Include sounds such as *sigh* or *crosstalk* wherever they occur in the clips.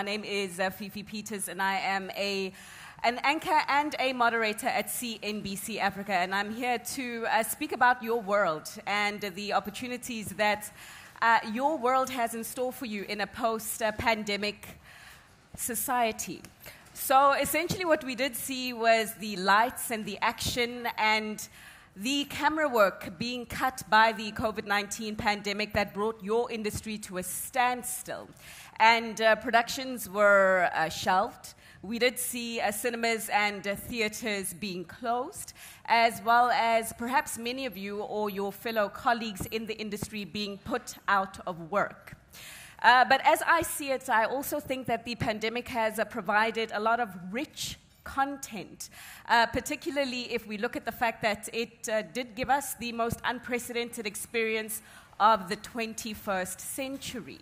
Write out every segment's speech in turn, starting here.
My name is uh, Fifi Peters, and I am a an anchor and a moderator at CNBC Africa, and I'm here to uh, speak about your world and the opportunities that uh, your world has in store for you in a post-pandemic society. So essentially, what we did see was the lights and the action and the camera work being cut by the COVID 19 pandemic that brought your industry to a standstill. And uh, productions were uh, shelved. We did see uh, cinemas and uh, theaters being closed, as well as perhaps many of you or your fellow colleagues in the industry being put out of work. Uh, but as I see it, I also think that the pandemic has uh, provided a lot of rich content, uh, particularly if we look at the fact that it uh, did give us the most unprecedented experience of the 21st century.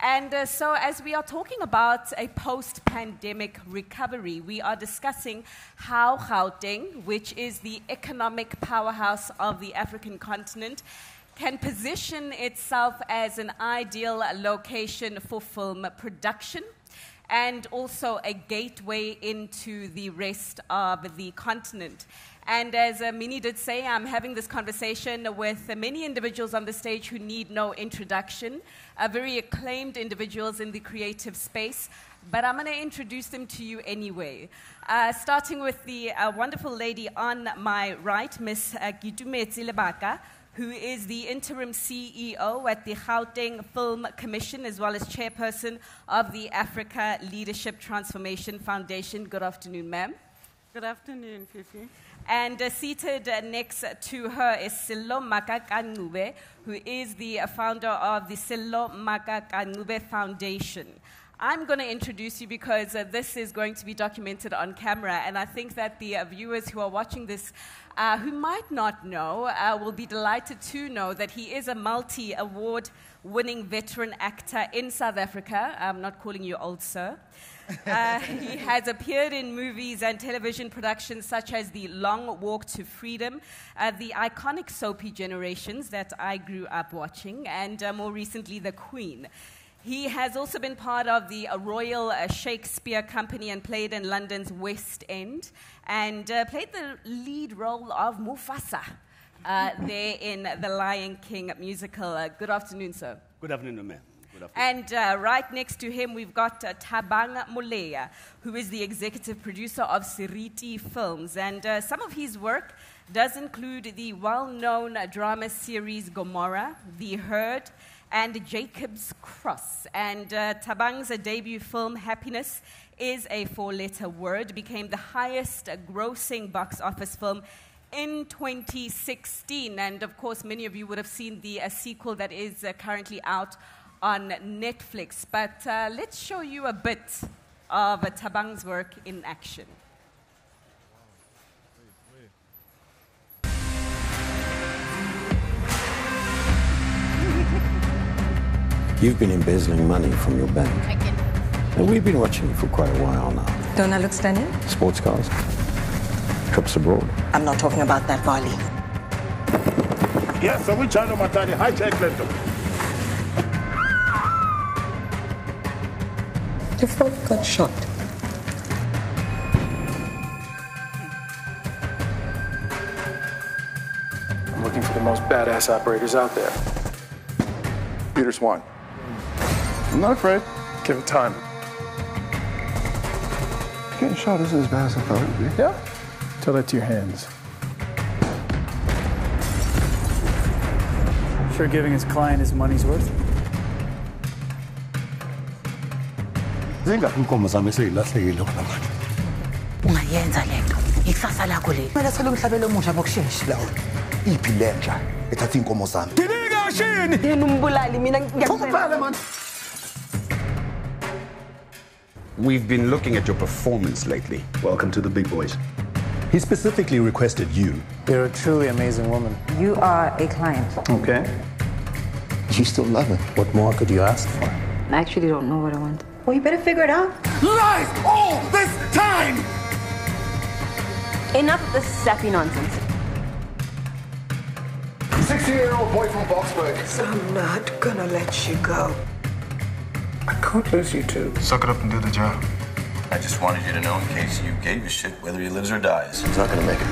And uh, so, as we are talking about a post pandemic recovery, we are discussing how Gauteng, which is the economic powerhouse of the African continent, can position itself as an ideal location for film production and also a gateway into the rest of the continent. And as uh, did say, I'm having this conversation with uh, many individuals on the stage who need no introduction, uh, very acclaimed individuals in the creative space. But I'm going to introduce them to you anyway. Uh, starting with the uh, wonderful lady on my right, Miss uh, Lebaka who is the interim CEO at the Gauteng Film Commission, as well as chairperson of the Africa Leadership Transformation Foundation. Good afternoon, ma'am. Good afternoon, Fifi. And uh, seated uh, next to her is Sello Maake Ka-Ncube, who is the founder of the Sello Maake Ka-Ncube Foundation. I'm going to introduce you because uh, this is going to be documented on camera, and I think that the uh, viewers who are watching this, uh, who might not know, uh, will be delighted to know that he is a multi award winning veteran actor in South Africa. I'm not calling you old, sir. Uh, he *laughs* has appeared in movies and television productions such as The Long Walk to Freedom, uh, the iconic soapy generations that I grew up watching, and more recently, The Queen. He has also been part of the Royal uh, Shakespeare Company and played in London's West End and uh, played the lead role of Mufasa uh, there in the Lion King musical. Uh, good afternoon, sir. Good afternoon, ma'am. And uh, right next to him, we've got uh, Thabang Moleya, who is the executive producer of Seriti Films. And uh, some of his work does include the well known drama series Gomora, The Herd, and Jacob's Cross. And uh, Thabang's debut film, Happiness, is a four letter word, became the highest grossing box office film in 2016. And of course, many of you would have seen the uh, sequel that is uh, currently out on Netflix. But uh, let's show you a bit of Thabang's work in action. You've been embezzling money from your bank. I can. And we've been watching you for quite a while now. Don't I look stunning? Sports cars. Trips abroad. I'm not talking about that, Varley. Yes, so we China Matani, hijack letter. Your phone got shot. I'm looking for the most badass operators out there. Peter Swan. I'm not afraid. Give it time. Getting shot isn't as bad as I thought it would be. Yeah? Tell that to your hands. Sure giving his client his money's worth? ungayenza le nto ikusasa lakho le kumele athole umhlabelo omusha ngokushesha iphi lenja ethatha iinkomo zami yena umbulali mina We've been looking at your performance lately. welcome to the big boys He specifically requested you. You're a truly amazing woman. You are a client. Okay. you still love her What more could you ask for? I actually don't know what I want. Well, you better figure it out. Lies all this time! Enough of this sappy nonsense. 16 year old boy from Boksburg. I'm not gonna let you go. I can't lose you two. Suck it up and do the job. I just wanted you to know in case you gave a shit whether he lives or dies. He's not gonna make it.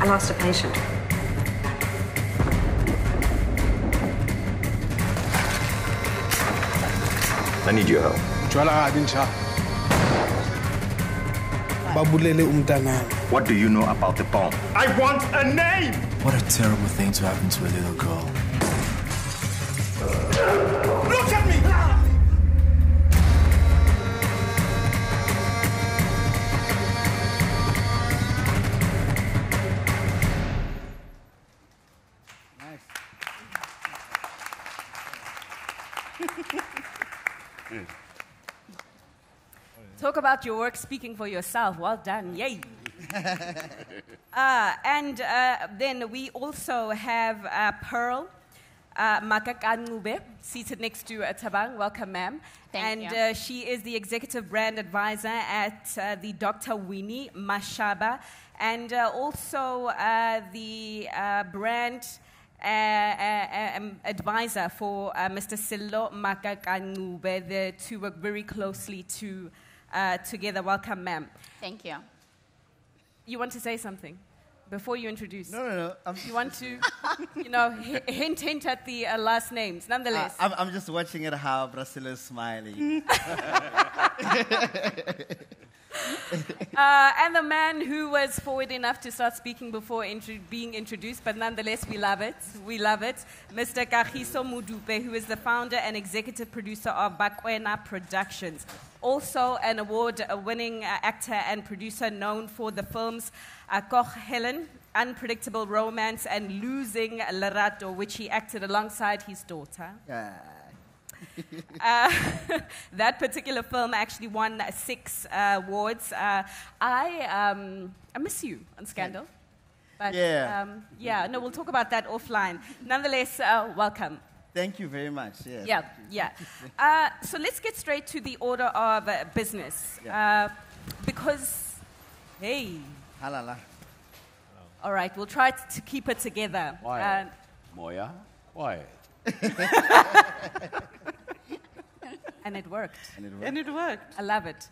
I lost a patient. I need your help. What do you know about the bomb? I want a name! What a terrible thing to happen to a little girl. About your work speaking for yourself. Well done. Yay. *laughs* uh, and uh, then we also have uh, Pearl uh, Maake Ka-Ncube seated next to uh, Thabang. Welcome, ma'am. Thank and you. Uh, she is the executive brand advisor at uh, the Dr. Winnie Mashaba and uh, also uh, the uh, brand uh, uh, um, advisor for uh, Mr. Sello Maake Ka-Ncube. The two work very closely to, uh, together. Welcome, ma'am. Thank you. You want to say something before you introduce? No, no, no. I'm, You want to, *laughs* you know, hint, hint at the uh, last names. Nonetheless, I'm, I'm just watching it how Brazil is smiling. *laughs* *laughs* uh, and the man who was forward enough to start speaking before being introduced, but nonetheless, we love it. We love it. Mr. Kagiso Modupe, who is the founder and executive producer of Bakwena Productions. Also, an award winning uh, actor and producer known for the films uh, Koch Helen, Unpredictable Romance, and Losing Lerato, which he acted alongside his daughter. Yeah. *laughs* Uh, *laughs* that particular film actually won uh, six uh, awards. Uh, I, um, I miss you on Scandal. But, Yeah. Um, yeah, no, we'll talk about that offline. Nonetheless, uh, welcome. Thank you very much. Yeah. Yeah, yeah. *laughs* Uh, so let's get straight to the order of uh, business. Uh, because, hey, Halala. all right, we'll try t- to keep it together. Why? Uh, Moya, why? And it worked. And it And it worked. I love it.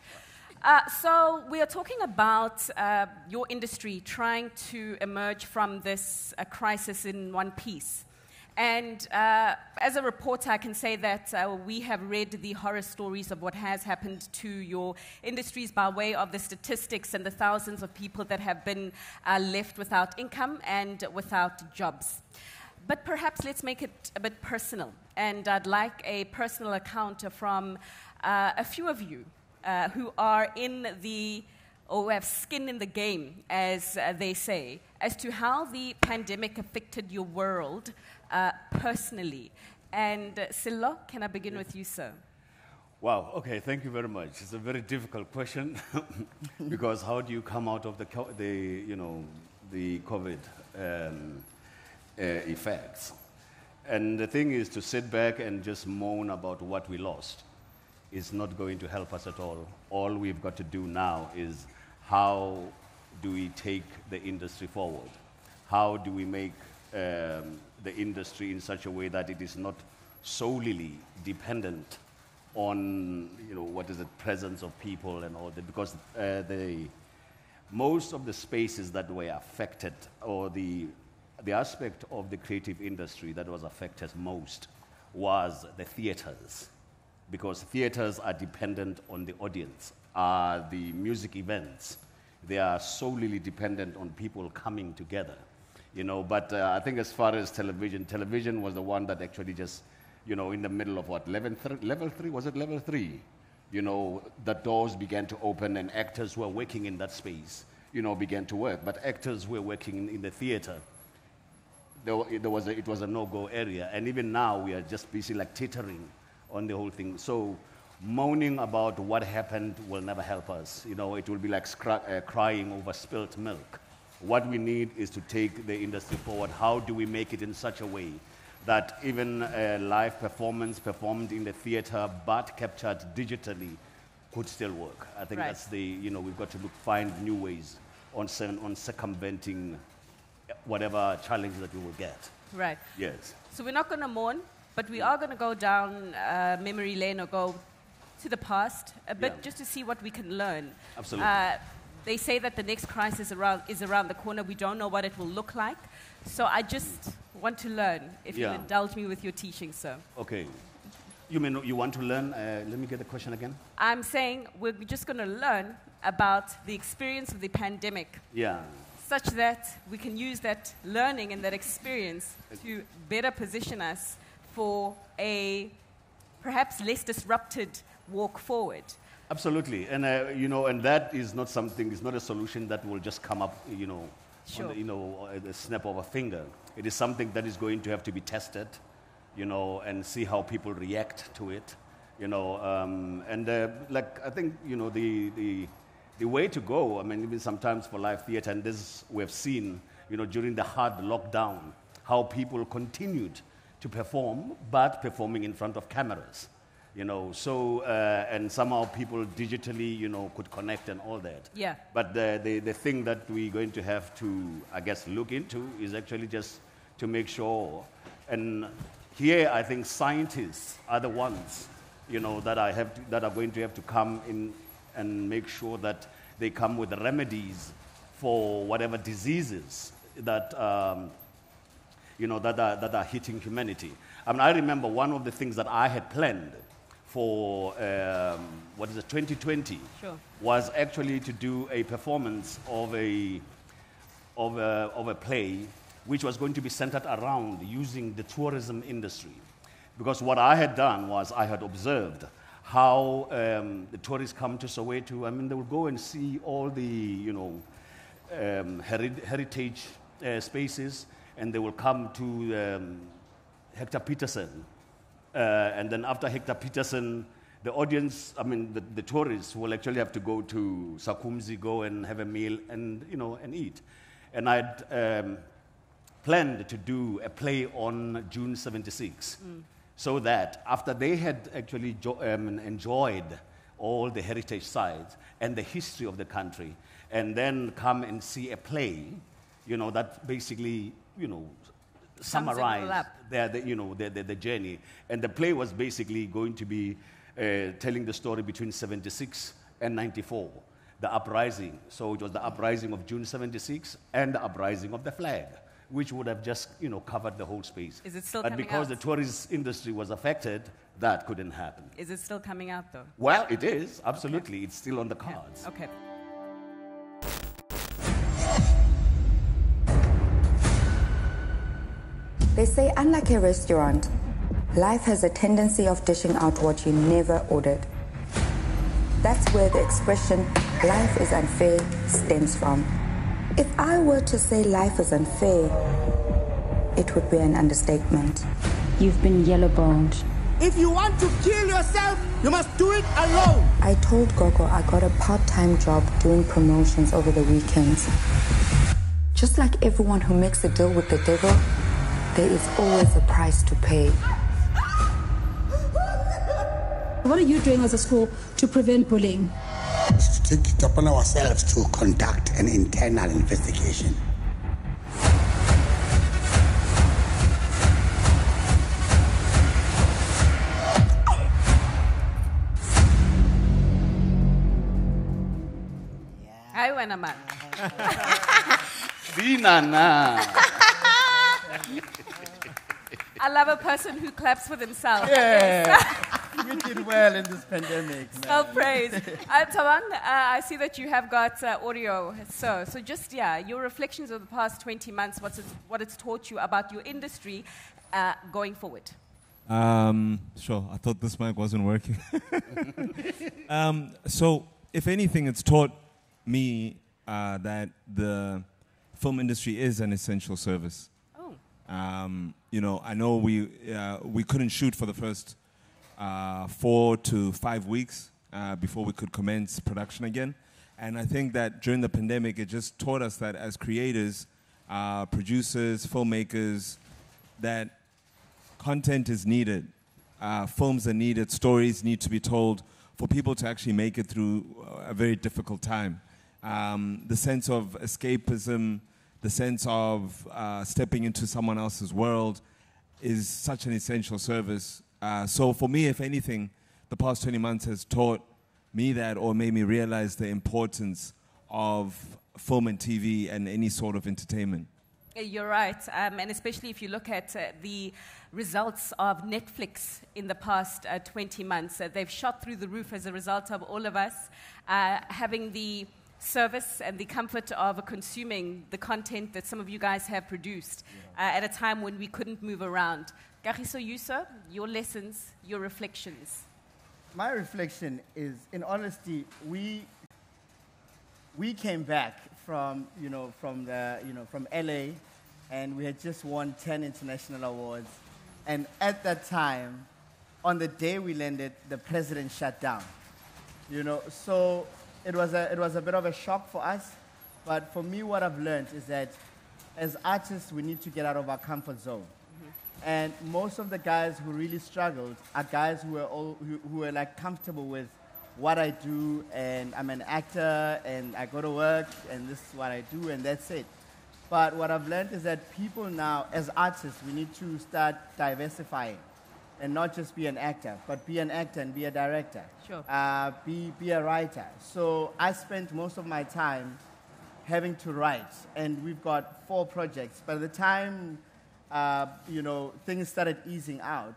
Uh, so, we are talking about uh, your industry trying to emerge from this uh, crisis in one piece. And uh, as a reporter, I can say that uh, we have read the horror stories of what has happened to your industries by way of the statistics and the thousands of people that have been uh, left without income and without jobs. But perhaps let's make it a bit personal. And I'd like a personal account from uh, a few of you uh, who are in the, or who have skin in the game, as uh, they say, as to how the pandemic affected your world uh, personally. And uh, Sello, can I begin with you, sir? Wow, okay, thank you very much. It's a very difficult question *laughs* because how do you come out of the, the you know, the COVID um, uh, effects? And the thing is to sit back and just moan about what we lost is not going to help us at all. All we've got to do now is how do we take the industry forward? How do we make um, the industry in such a way that it is not solely dependent on you know what is the presence of people and all that because uh, the most of the spaces that were affected or the the aspect of the creative industry that was affected most was the theaters because theaters are dependent on the audience. Uh, the music events they are solely dependent on people coming together you know. But uh, i think as far as television television was the one that actually just you know in the middle of what level three, level three was it level three? You know the doors began to open and actors who were working in that space you know began to work. But actors were working in, in the theater there, there was a, it was a no-go area. And even now we are just busy like teetering on the whole thing. So moaning about what happened will never help us. You know it will be like scra- uh, crying over spilt milk. What we need is to take the industry forward. How do we make it in such a way that even a live performance performed in the theater but captured digitally could still work? I think Right. that's the you know we've got to look, find new ways on, on circumventing whatever challenge that we will get Right. yes So we're not going to mourn. but we are going to go down uh, memory lane or go to the past a bit Yeah. just to see what we can learn. Absolutely. Uh, they say that the next crisis around, is around the corner. We don't know what it will look like. So I just want to learn. If Yeah. you'll indulge me with your teaching, sir. Okay. You mean you want to learn? Uh, let me get the question again. I'm saying we're just going to learn about the experience of the pandemic Yeah. Such that we can use that learning and that experience to better position us for a perhaps less disrupted walk forward. Absolutely, and uh, you know, and that is not something. It's not a solution that will just come up, you know, Sure. the, you know, at the snap of a finger. It is something that is going to have to be tested, you know, and see how people react to it, you know. Um, and uh, like I think, you know, the the the way to go. I mean, even sometimes for live theatre, and this we've seen, you know, during the hard lockdown, how people continued to perform, but performing in front of cameras you know so uh, and somehow people digitally you know could connect and all that Yeah. but the, the, the thing that we're going to have to i guess look into is actually just to make sure and here i think scientists are the ones you know that i have to, that are going to have to come in and make sure that they come with remedies for whatever diseases that um, you know, that are, that are hitting humanity. I mean, I remember one of the things that I had planned for, um, what is it, 2020, Sure. was actually to do a performance of a, of a, of a play which was going to be centered around using the tourism industry. Because what I had done was I had observed how um, the tourists come to Soweto. I mean, they will go and see all the, you know, um, heri- heritage uh, spaces, and they will come to um, Hector Pieterson. Uh, and then after Hector Pieterson, the audience, I mean, the, the tourists will actually have to go to Sakhumzi, go and have a meal and, you know, and eat. And I'd um, planned to do a play on June 76 so that after they had actually jo- um, enjoyed all the heritage sites and the history of the country, and then come and see a play, you know, that basically, you know, it all summarize their, the, you know, the, the, the journey. And the play was basically going to be uh, telling the story between 76 and 94, the uprising. So it was the uprising of June 76 and the uprising of the flag, which would have just, you know, covered the whole space. Is it still But because out? the tourist industry was affected, that couldn't happen. Is it still coming out though? Well, it is, absolutely. It's still on the cards. Okay. They say, unlike a restaurant, life has a tendency of dishing out what you never ordered. That's where the expression, life is unfair, stems from. If I were to say life is unfair, it would be an understatement. You've been yellow boned. If you want to kill yourself, you must do it alone. I told Gogo I got a part time job doing promotions over the weekends. Just like everyone who makes a deal with the devil, there is always a price to pay. What are you doing as a school to prevent bullying? To take it upon ourselves to conduct an internal investigation. Hi, wena man. Dinana. *laughs* I love a person who claps for themselves. Yeah. *laughs* *laughs* we did well in this pandemic. man. Self praise. Uh, Tawan, uh, I see that you have got uh, audio. So, so just yeah, your reflections of the past 20 months, what's it, what it's taught you about your industry uh, going forward. Um, sure. I thought this mic wasn't working. *laughs* um, so, if anything, it's taught me uh, that the film industry is an essential service. Oh. Um, you know, I know we uh, we couldn't shoot for the first uh, four to five weeks uh, before we could commence production again, and I think that during the pandemic, it just taught us that as creators, uh, producers, filmmakers, that content is needed. Uh, films are needed. Stories need to be told for people to actually make it through a very difficult time. Um, the sense of escapism, the sense of uh, stepping into someone else's world, is such an essential service. Uh, so for me, if anything, the past 20 months has taught me that or made me realize the importance of film and TV and any sort of entertainment. You're right, um, and especially if you look at uh, the results of Netflix in the past uh, 20 months, uh, they've shot through the roof as a result of all of us uh, having the service and the comfort of consuming the content that some of you guys have produced uh, at a time when we couldn't move around. Kagiso Yusa, your lessons, your reflections. My reflection is, in honesty, we we came back from you know from the you know from LA, and we had just won 10 international awards, and at that time, on the day we landed, the president shut down. You know, so it was a it was a bit of a shock for us, but for me, what I've learned is that as artists, we need to get out of our comfort zone. And most of the guys who really struggled are guys who are, all, who, who were like comfortable with what I do, and I'm an actor, and I go to work, and this is what I do, and that's it. But what I've learned is that people now, as artists, we need to start diversifying and not just be an actor, but be an actor and be a director. Sure. Uh, be, be a writer. So I spent most of my time having to write, and we've got four projects. By the time uh, you know things started easing out,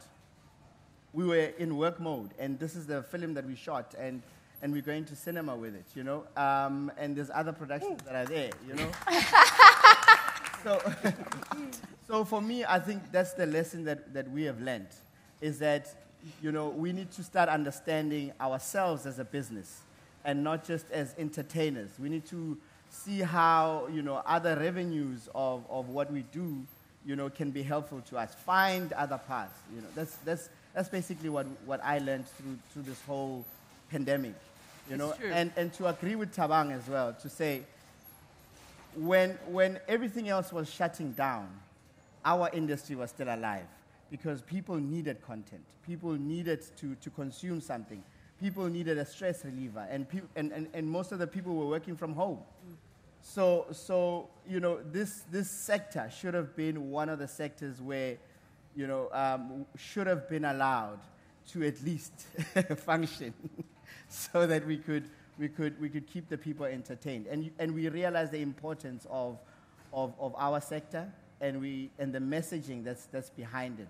we were in work mode, and this is the film that we shot, and and we're going to cinema with it, you know. Um, and there's other productions that are there, you know. *laughs* so, *laughs* so for me, I think that's the lesson that, that we have learned, is that you know we need to start understanding ourselves as a business, and not just as entertainers. We need to see how you know other revenues of, of what we do, you know, can be helpful to us. Find other paths. You know, that's that's that's basically what, what I learned through through this whole pandemic. You know, true. and and to agree with Thabang as well to say when when everything else was shutting down, our industry was still alive because people needed content. People needed to, to consume something. People needed a stress reliever, and, and, and, and most of the people were working from home. So, so you know, this, this sector should have been one of the sectors where, you know, um, should have been allowed to at least *laughs* function *laughs* so that we could, we, could, we could keep the people entertained. And, and we realize the importance of, of, of our sector and, we, and the messaging that's, that's behind it.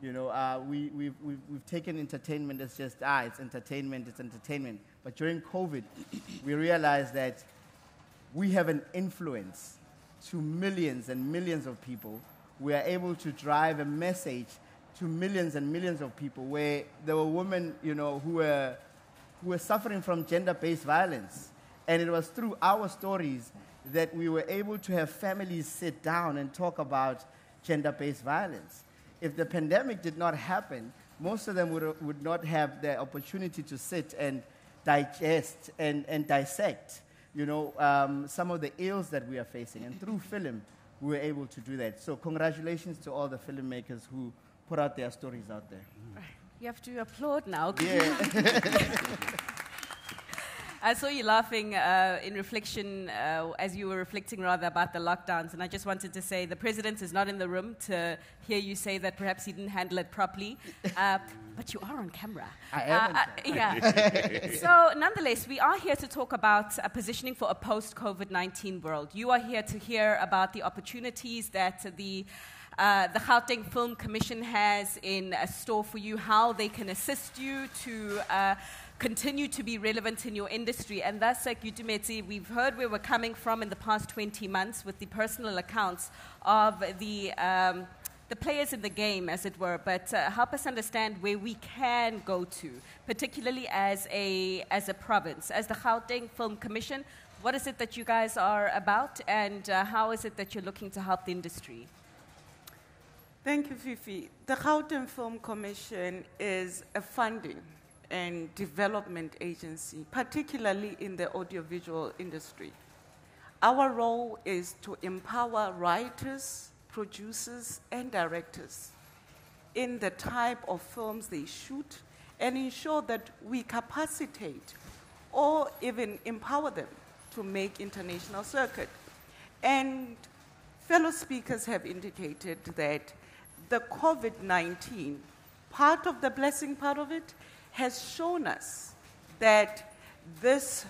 You know, uh, we, we've, we've, we've taken entertainment as just, ah, it's entertainment, it's entertainment. But during COVID, we realized that we have an influence to millions and millions of people. We are able to drive a message to millions and millions of people where there were women, you know, who were, who were suffering from gender-based violence. And it was through our stories that we were able to have families sit down and talk about gender-based violence. If the pandemic did not happen, most of them would, would not have the opportunity to sit and digest and, and dissect, you know, um, some of the ills that we are facing. And through film, we were able to do that. So congratulations to all the filmmakers who put out their stories out there. You have to applaud now. Yeah. *laughs* I saw you laughing uh, in reflection uh, as you were reflecting rather about the lockdowns, and I just wanted to say the president is not in the room to hear you say that perhaps he didn't handle it properly, uh, *laughs* but you are on camera. I am Uh, uh, yeah. *laughs* so, nonetheless, we are here to talk about uh, positioning for a post COVID 19 world. You are here to hear about the opportunities that the uh, the Gauteng Film Commission has in uh, store for you, how they can assist you to uh, continue to be relevant in your industry. And thus, like Keitumetse, we've heard where we're coming from in the past 20 months with the personal accounts of the. Um, the players in the game, as it were, but uh, help us understand where we can go to, particularly as a, as a province. As the Gauteng Film Commission, what is it that you guys are about, and uh, how is it that you're looking to help the industry? Thank you, Fifi. The Gauteng Film Commission is a funding and development agency, particularly in the audiovisual industry. Our role is to empower writers, producers, and directors in the type of films they shoot and ensure that we capacitate or even empower them to make international circuit. And fellow speakers have indicated that the COVID 19, part of the blessing, part of it, has shown us that this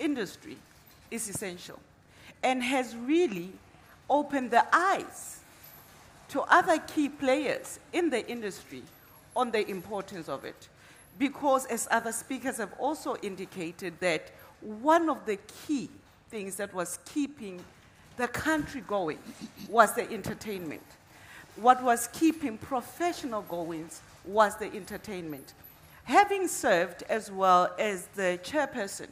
industry is essential and has really opened the eyes to other key players in the industry on the importance of it. Because, as other speakers have also indicated, that one of the key things that was keeping the country going was the entertainment. What was keeping professional goings was the entertainment. Having served as well as the chairperson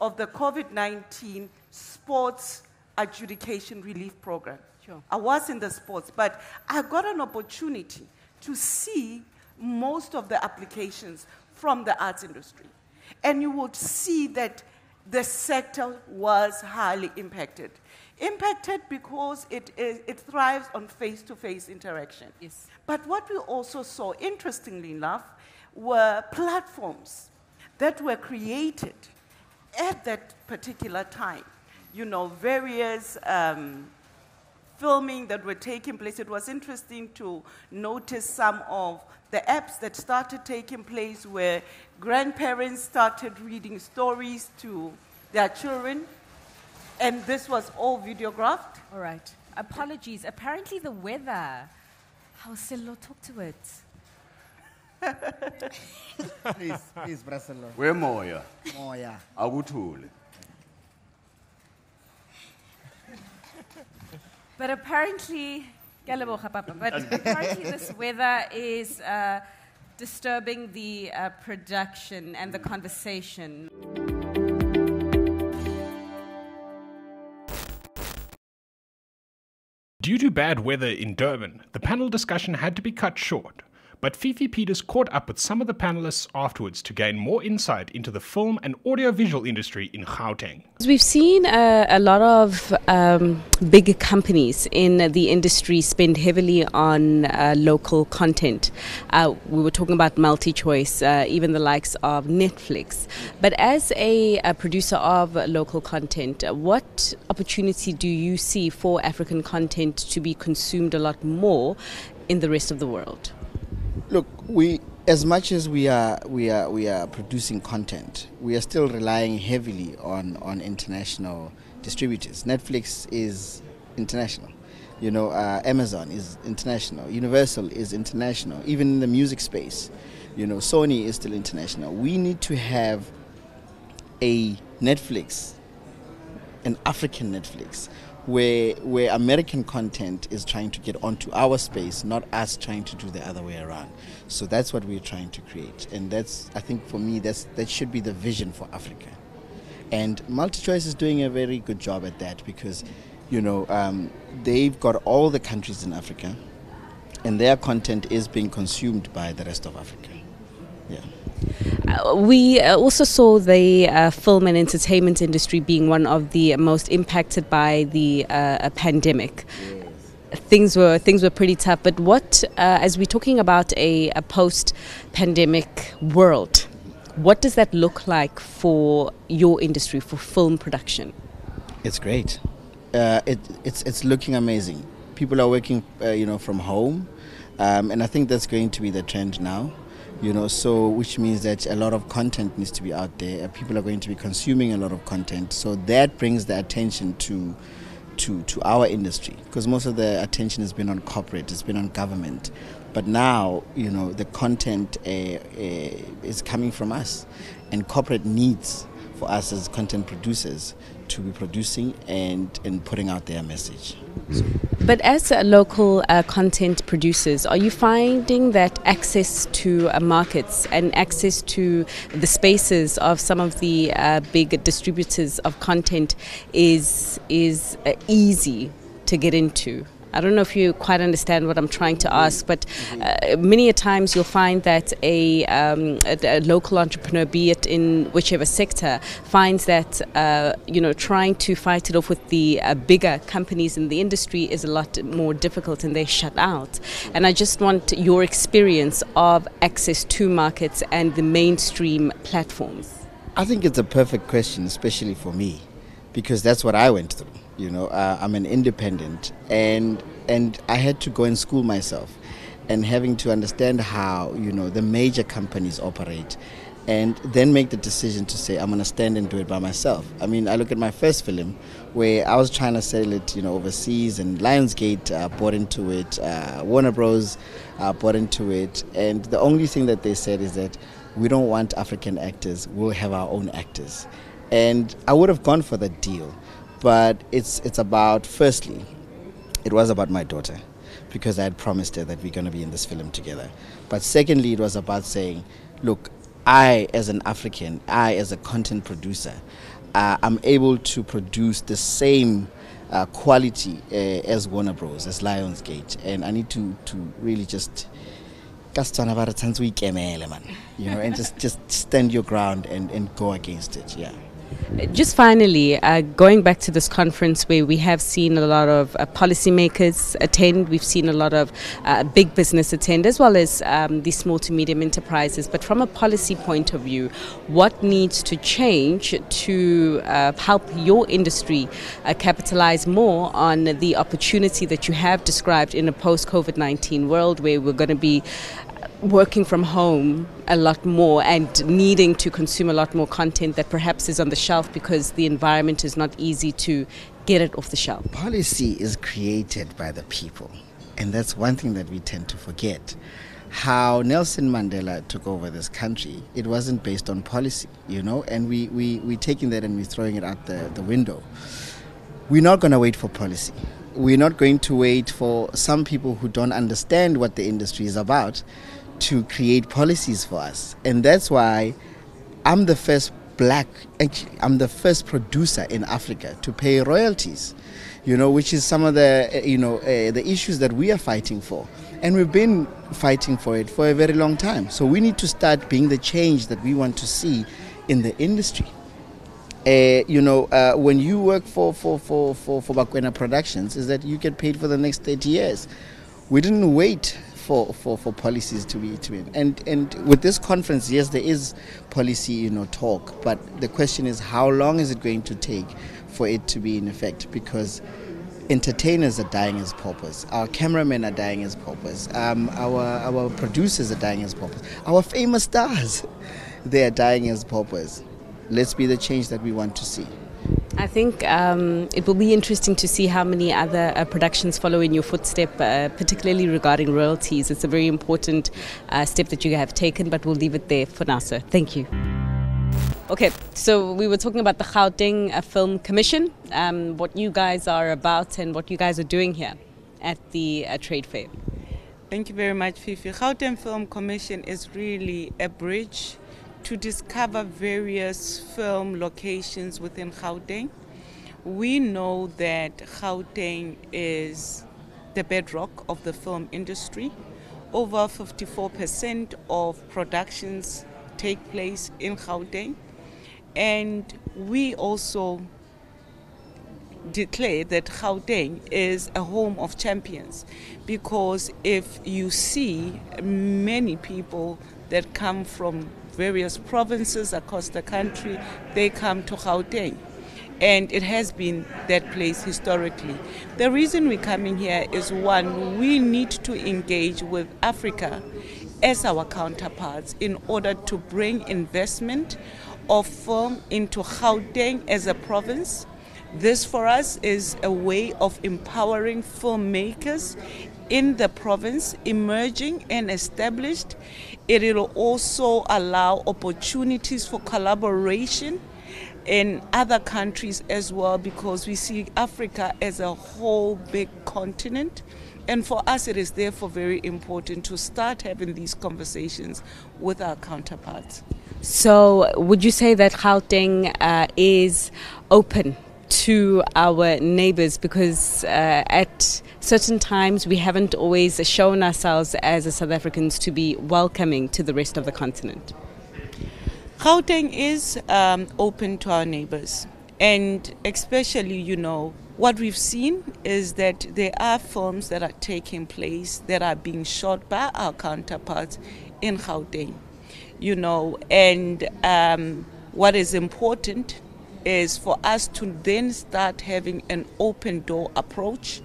of the COVID 19 Sports Adjudication Relief Program, Sure. I was in the sports, but I got an opportunity to see most of the applications from the arts industry. And you would see that the sector was highly impacted. Impacted because it, is, it thrives on face to face interaction. Yes. But what we also saw, interestingly enough, were platforms that were created at that particular time. You know, various um, filming that were taking place. It was interesting to notice some of the apps that started taking place where grandparents started reading stories to their children, and this was all videographed. All right. Apologies. Apparently, the weather. How Sello talk to it. Please, please, Braselo. Wemoya. Moya. Akuthule. But apparently, ke a leboga, Papa, but *laughs* apparently this weather is uh, disturbing the uh, production and the conversation. Due to bad weather in Durban, the panel discussion had to be cut short. But Fifi Peters caught up with some of the panelists afterwards to gain more insight into the film and audiovisual industry in Gauteng. We've seen uh, a lot of um, big companies in the industry spend heavily on uh, local content. Uh, we were talking about MultiChoice, uh, even the likes of Netflix. But as a, a producer of local content, what opportunity do you see for African content to be consumed a lot more in the rest of the world? Look, we as much as we are we are we are producing content, we are still relying heavily on on international distributors. Netflix is international. You know, uh, Amazon is international. Universal is international. Even in the music space, you know, Sony is still international. We need to have a Netflix, an African Netflix, where where American content is trying to get onto our space, not us trying to do the other way around. So that's what we're trying to create, and that's I think for me that's that should be the vision for Africa. And MultiChoice is doing a very good job at that because, you know, um, they've got all the countries in Africa, and their content is being consumed by the rest of Africa. Yeah. Uh, we uh, also saw the uh, film and entertainment industry being one of the most impacted by the uh, pandemic. Things were things were pretty tough. But what, uh, as we're talking about a, a post-pandemic world, what does that look like for your industry for film production? It's great. Uh, it, it's it's looking amazing. People are working, you know, from home, um, and I think that's going to be the trend now you know so which means that a lot of content needs to be out there. People are going to be consuming a lot of content. So that brings the attention to to to our industry because most of the attention has been on corporate it's been on government. But now you know the content uh, uh, is coming from us. And corporate needs for us as content producers to be producing and and putting out their message but as uh, local uh, content producers, are you finding that access to uh, markets and access to the spaces of some of the uh, big distributors of content is is uh, easy to get into? I don't know if you quite understand what I'm trying to ask, but uh, many a times you'll find that a, um, a, a, local entrepreneur, be it in whichever sector, finds that uh, you know trying to fight it off with the uh, bigger companies in the industry is a lot more difficult, and they shut out. And I just want your experience of access to markets and the mainstream platforms. I think it's a perfect question, especially for me, because that's what I went through. You know, uh, I'm an independent, and and I had to go and school myself. and having to understand how you know the major companies operate and then make the decision to say I'm going to stand and do it by myself. I mean, I look at my first film where I was trying to sell it, you know, overseas, and Lionsgate uh, bought into it, uh, Warner Bros. Uh, bought into it, and the only thing that they said is that we don't want African actors; we'll have our own actors. And I would have gone for that deal, but it's it's about firstly, it was about my daughter because I had promised her that we're going to be in this film together. But secondly, it was about saying, look, I, as an African, I, as a content producer, uh, I'm able to produce the same uh, quality uh, as Warner Bros, as Lionsgate, and I need to, to really just you know, and just, just stand your ground and, and go against it, yeah. Just finally, uh, going back to this conference where we have seen a lot of uh, policymakers attend, we've seen a lot of uh, big business attend, as well as um, the small to medium enterprises. But from a policy point of view, what needs to change to uh, help your industry uh, capitalize more on the opportunity that you have described in a post COVID 19 world where we're going to be working from home a lot more and needing to consume a lot more content that perhaps is on the shelf because the environment is not easy to get it off the shelf. Policy is created by the people, and that's one thing that we tend to forget. How Nelson Mandela took over this country, it wasn't based on policy, you know, and we, we, we're taking that and we're throwing it out the, the window. We're not going to wait for policy. We're not going to wait for some people who don't understand what the industry is about to create policies for us. And that's why I'm the first black, actually, I'm the first producer in Africa to pay royalties, you know, which is some of the, uh, you know, uh, the issues that we are fighting for. And we've been fighting for it for a very long time. So we need to start being the change that we want to see in the industry. Uh, you know, uh, when you work for, for, for, for, for Bakwena Productions, is that you get paid for the next 30 years. We didn't wait for, for, for policies to be to be and and with this conference yes there is policy you know talk but the question is how long is it going to take for it to be in effect? Because entertainers are dying as paupers. Our cameramen are dying as paupers. Um, our our producers are dying as paupers. Our famous stars *laughs* they are dying as paupers. Let's be the change that we want to see I think um, it will be interesting to see how many other uh, productions follow in your footstep, uh, particularly regarding royalties. It's a very important uh, step that you have taken, but we'll leave it there for now, sir. Thank you. Okay, so we were talking about the Gauteng uh, Film Commission, um, what you guys are about and what you guys are doing here at the uh, trade fair. Thank you very much, Fifi. Gauteng Film Commission is really a bridge to discover various film locations within Gauteng. We know that Gauteng is the bedrock of the film industry. Over 54% of productions take place in Gauteng. And we also declare that Gauteng is a home of champions because if you see many people that come from various provinces across the country, they come to Gauteng. And it has been that place historically. The reason we're coming here is one, we need to engage with Africa as our counterparts in order to bring investment of film into Gauteng as a province. This for us is a way of empowering filmmakers in the province, emerging and established. It will also allow opportunities for collaboration in other countries as well because we see Africa as a whole big continent. And for us, it is therefore very important to start having these conversations with our counterparts. So, would you say that Gauteng uh, is open to our neighbors because uh, at certain times we haven't always shown ourselves as South Africans to be welcoming to the rest of the continent. Gauteng is um, open to our neighbors, and especially, you know, what we've seen is that there are films that are taking place that are being shot by our counterparts in Gauteng, you know, and um, what is important is for us to then start having an open door approach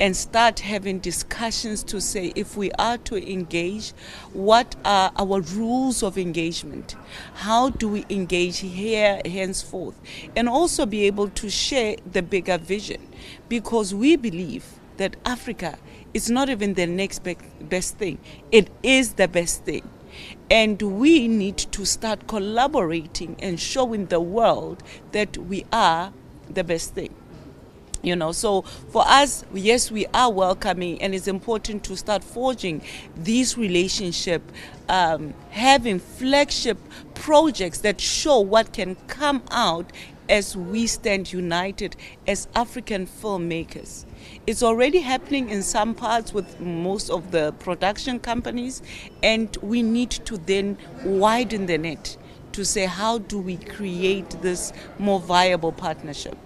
and start having discussions to say if we are to engage, what are our rules of engagement? How do we engage here henceforth? And also be able to share the bigger vision because we believe that Africa is not even the next best thing, it is the best thing. And we need to start collaborating and showing the world that we are the best thing. You know, so for us, yes, we are welcoming, and it's important to start forging these relationship, um, having flagship projects that show what can come out as we stand united as African filmmakers. It's already happening in some parts with most of the production companies, and we need to then widen the net to say how do we create this more viable partnership.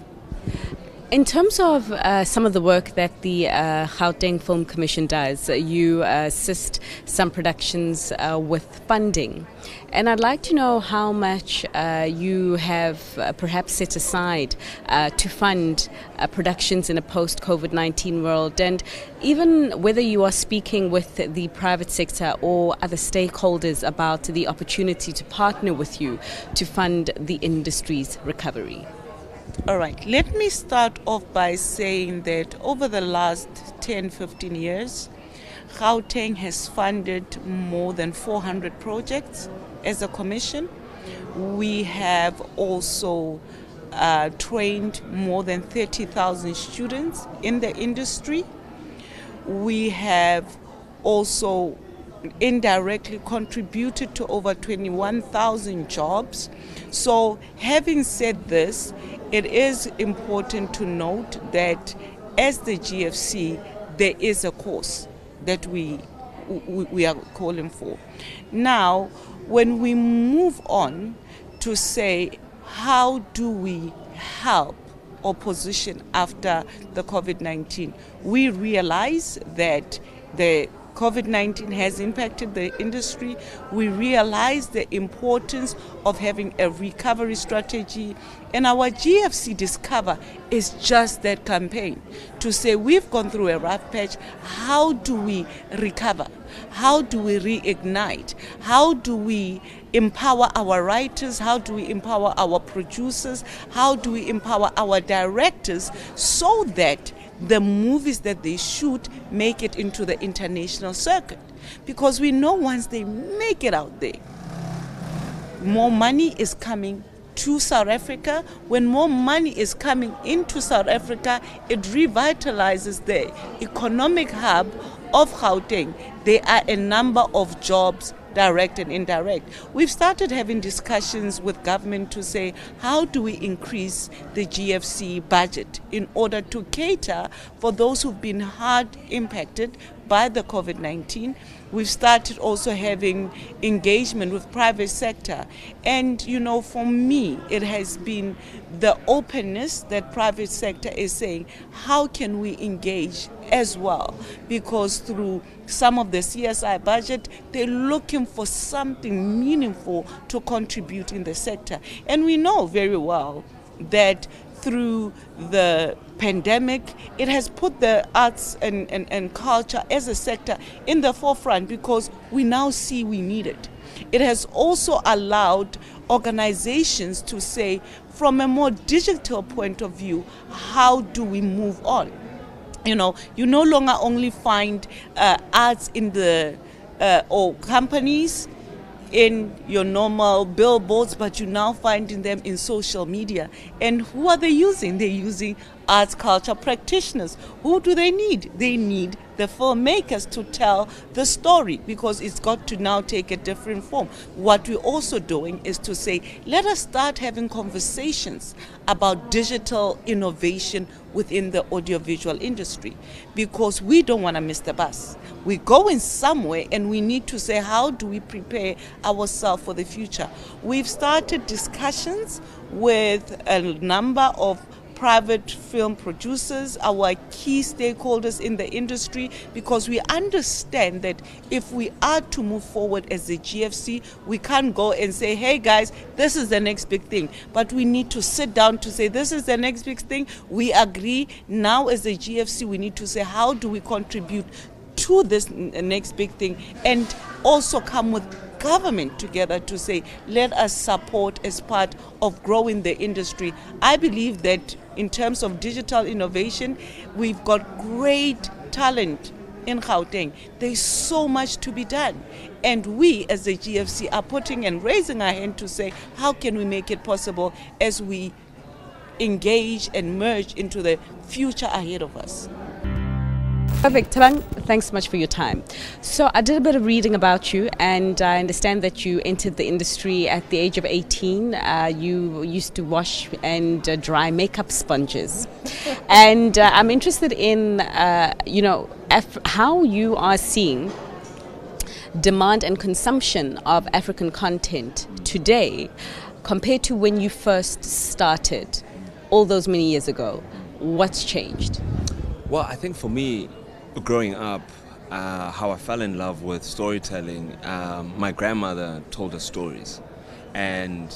In terms of uh, some of the work that the uh, Gauteng Film Commission does, uh, you assist some productions uh, with funding. And I'd like to know how much uh, you have uh, perhaps set aside to fund productions in a post COVID 19 world, and even whether you are speaking with the private sector or other stakeholders about the opportunity to partner with you to fund the industry's recovery. All right, let me start off by saying that over the last 10 15 years, Gauteng has funded more than 400 projects as a commission. We have also uh, trained more than 30,000 students in the industry. We have also indirectly contributed to over 21,000 jobs. So, having said this, it is important to note that as the GFC, there is a course that we, we, we are calling for. Now, when we move on to say, how do we help opposition after the COVID 19, we realize that the COVID 19 has impacted the industry, we realize the importance of having a recovery strategy. And our GFC Discover is just that campaign to say we've gone through a rough patch. How do we recover? How do we reignite? How do we empower our writers? How do we empower our producers? How do we empower our directors so that the movies that they shoot make it into the international circuit. Because we know once they make it out there, more money is coming to South Africa. When more money is coming into South Africa, it revitalizes the economic hub of Gauteng. There are a number of jobs direct and indirect. We've started having discussions with government to say how do we increase the GFC budget in order to cater for those who've been hard impacted by the COVID 19 We've started also having engagement with private sector. And, you know, for me, it has been the openness that private sector is saying, how can we engage as well? Because through some of the CSI budget, they're looking for something meaningful to contribute in the sector. And we know very well that through the pandemic, it has put the arts and, and, and culture as a sector in the forefront because we now see we need it. It has also allowed organizations to say, from a more digital point of view, how do we move on? You know, you no longer only find uh, arts in the uh, or companies in your normal billboards, but you're now finding them in social media. And who are they using? They're using arts culture practitioners. Who do they need? They need the filmmakers to tell the story because it's got to now take a different form. What we're also doing is to say, let us start having conversations about digital innovation within the audiovisual industry because we don't want to miss the bus. We're going somewhere and we need to say, how do we prepare ourselves for the future? We've started discussions with a number of private film producers, our key stakeholders in the industry, because we understand that if we are to move forward as a GFC, we can't go and say, hey guys, this is the next big thing. But we need to sit down to say, this is the next big thing. We agree. Now, as a GFC, we need to say, how do we contribute to this uh, next big thing and also come with government together to say, let us support as part of growing the industry. I believe that in terms of digital innovation, we've got great talent in Gauteng. There's so much to be done. And we, as the GFC, are putting and raising our hand to say, how can we make it possible as we engage and merge into the future ahead of us? Perfect. Thabang, thanks so much for your time. So, I did a bit of reading about you, and I understand that you entered the industry at the age of 18. Uh, you used to wash and uh, dry makeup sponges. and uh, I'm interested in, uh, you know, how you are seeing demand and consumption of African content today compared to when you first started all those many years ago. What's changed? Well, I think for me, growing up, uh, how I fell in love with storytelling, um, my grandmother told us stories. And,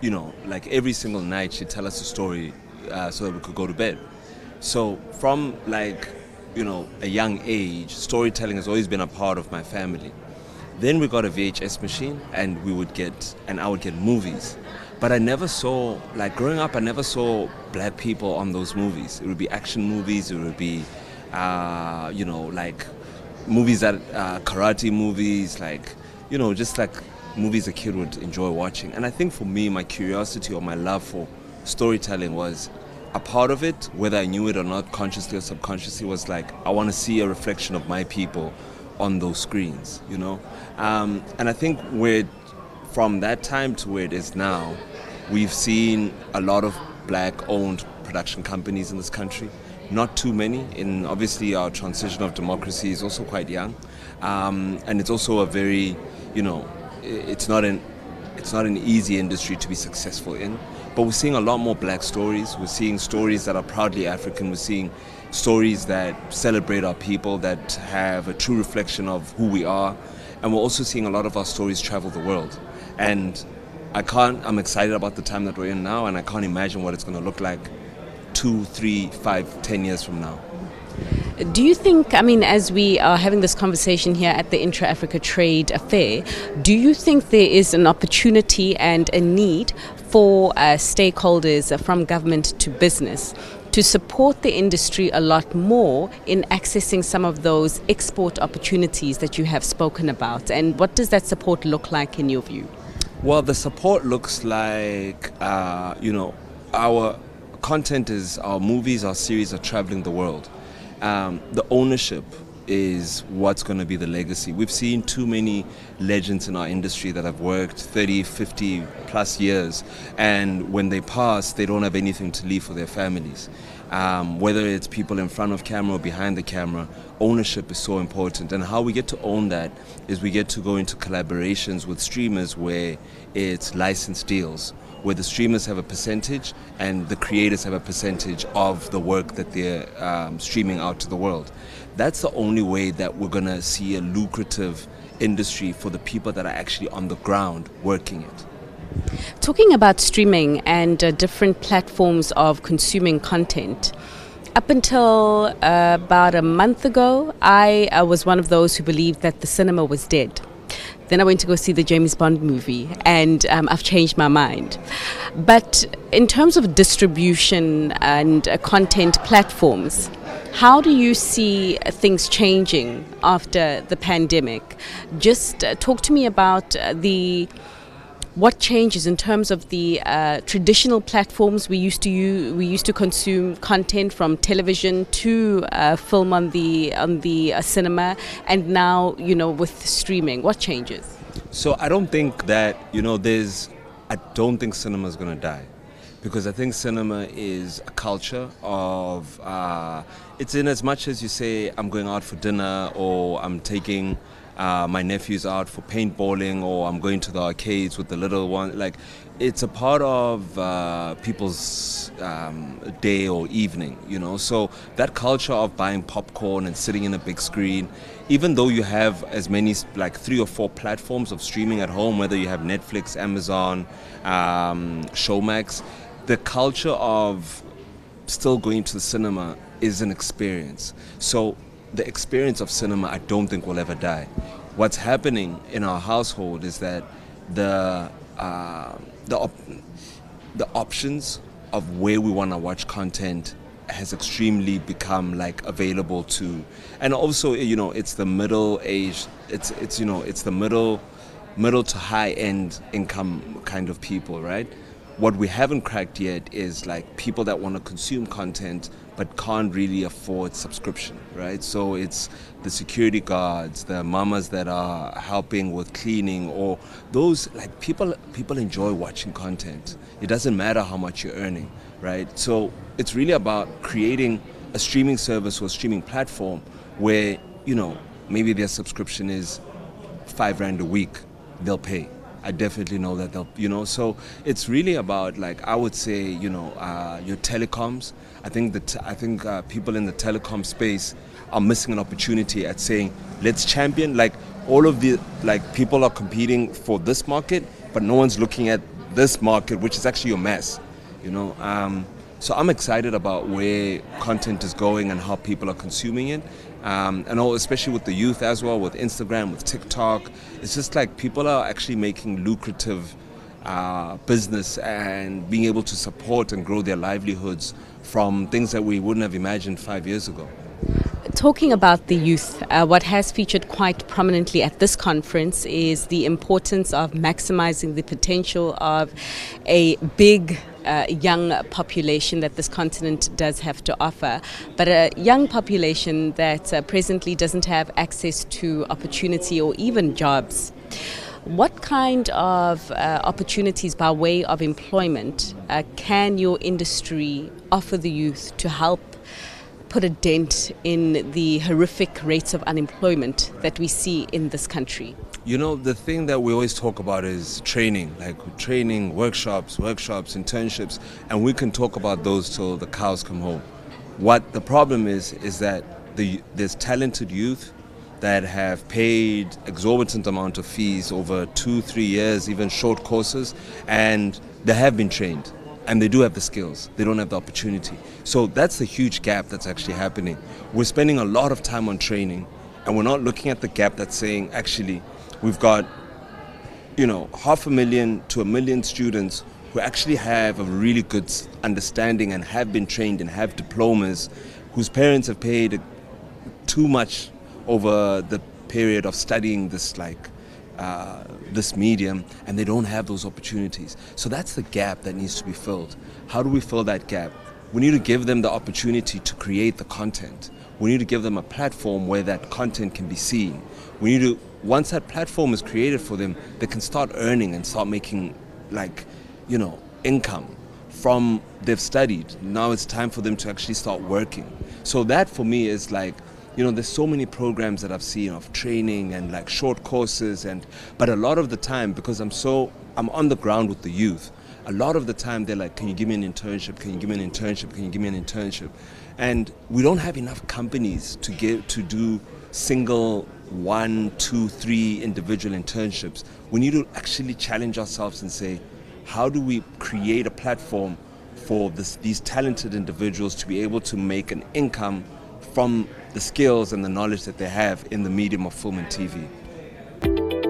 you know, like every single night she'd tell us a story uh, so that we could go to bed. So from like, you know, a young age, storytelling has always been a part of my family. Then we got a VHS machine and we would get, and I would get movies. But I never saw, like growing up, I never saw black people on those movies. It would be action movies, it would be uh, you know, like movies that uh, karate movies, like you know, just like movies a kid would enjoy watching. And I think for me, my curiosity or my love for storytelling was a part of it, whether I knew it or not, consciously or subconsciously, was like I want to see a reflection of my people on those screens, you know. Um, and I think where from that time to where it is now, we've seen a lot of black-owned production companies in this country not too many. In obviously our transition of democracy is also quite young, um, and it's also a very, you know, it's not an it's not an easy industry to be successful in. But we're seeing a lot more black stories. We're seeing stories that are proudly African. We're seeing stories that celebrate our people, that have a true reflection of who we are. And we're also seeing a lot of our stories travel the world. And I can't, I'm excited about the time that we're in now, and I can't imagine what it's going to look like two, three, five, ten years from now. Do you think, I mean, as we are having this conversation here at the Intra Africa Trade Fair, do you think there is an opportunity and a need for uh, stakeholders from government to business to support the industry a lot more in accessing some of those export opportunities that you have spoken about? And what does that support look like in your view? Well, the support looks like, uh, you know, our content is our movies, our series are traveling the world. Um, the ownership is what's going to be the legacy. We've seen too many legends in our industry that have worked 30, 50 plus years, and when they pass, they don't have anything to leave for their families. Um, whether it's people in front of camera or behind the camera, ownership is so important. And how we get to own that is we get to go into collaborations with streamers where it's licensed deals where the streamers have a percentage and the creators have a percentage of the work that they're um, streaming out to the world. That's the only way that we're going to see a lucrative industry for the people that are actually on the ground working it. Talking about streaming and uh, different platforms of consuming content, up until uh, about a month ago, I uh, was one of those who believed that the cinema was dead. Then I went to go see the James Bond movie, and um, I've changed my mind. But in terms of distribution and uh, content platforms, how do you see things changing after the pandemic? Just uh, talk to me about uh, the what changes in terms of the uh, traditional platforms we used to use, we used to consume content from television to uh, film on the on the uh, cinema and now you know with streaming? What changes? So i don't think that you know there's i don't think cinema is going to die because i think cinema is a culture of uh, it's in as much as you say i'm going out for dinner or i'm taking uh, my nephew's out for paintballing or I'm going to the arcades with the little one. Like, it's a part of uh, people's um, day or evening, you know. So that culture of buying popcorn and sitting in a big screen, even though you have as many like three or four platforms of streaming at home, whether you have Netflix, Amazon, um, Showmax, the culture of still going to the cinema is an experience. So the experience of cinema, I don't think will ever die. What's happening in our household is that the uh, the op- the options of where we want to watch content has extremely become like available to, and also you know it's the middle age. It's it's you know it's the middle middle to high end income kind of people, right? What we haven't cracked yet is like people that want to consume content but can't really afford subscription, right? So it's the security guards, the mamas that are helping with cleaning, or those like people. People enjoy watching content. It doesn't matter how much you're earning, right? So it's really about creating a streaming service or streaming platform where you know maybe their subscription is five rand a week, they'll pay. I definitely know that they'll, you know. So it's really about like I would say, you know, uh, your telecoms. I think that I think uh, people in the telecom space are missing an opportunity at saying, let's champion. Like all of the like people are competing for this market, but no one's looking at this market, which is actually your mess, you know. Um, so I'm excited about where content is going and how people are consuming it. Um, and all, especially with the youth as well, with Instagram, with TikTok. It's just like people are actually making lucrative uh, business and being able to support and grow their livelihoods from things that we wouldn't have imagined five years ago. Talking about the youth, uh, what has featured quite prominently at this conference is the importance of maximizing the potential of a big uh, young population that this continent does have to offer, but a young population that uh, presently doesn't have access to opportunity or even jobs. What kind of uh, opportunities by way of employment uh, can your industry offer the youth to help put a dent in the horrific rates of unemployment that we see in this country? You know, the thing that we always talk about is training, like training, workshops, workshops, internships, and we can talk about those till the cows come home. What the problem is, is that the, there's talented youth that have paid exorbitant amount of fees over two, three years, even short courses, and they have been trained and they do have the skills, they don't have the opportunity. So that's the huge gap that's actually happening. We're spending a lot of time on training, and we're not looking at the gap that's saying actually we've got you know half a million to a million students who actually have a really good understanding and have been trained and have diplomas whose parents have paid too much over the period of studying this like uh, this medium and they don't have those opportunities. So that's the gap that needs to be filled. How do we fill that gap? We need to give them the opportunity to create the content. We need to give them a platform where that content can be seen. We need to, once that platform is created for them, they can start earning and start making, like, you know, income from they've studied. Now it's time for them to actually start working. So that for me is like you know there's so many programs that i've seen of training and like short courses and but a lot of the time because i'm so i'm on the ground with the youth a lot of the time they're like can you give me an internship can you give me an internship can you give me an internship and we don't have enough companies to give to do single one two three individual internships we need to actually challenge ourselves and say how do we create a platform for this, these talented individuals to be able to make an income from the skills and the knowledge that they have in the medium of film and TV.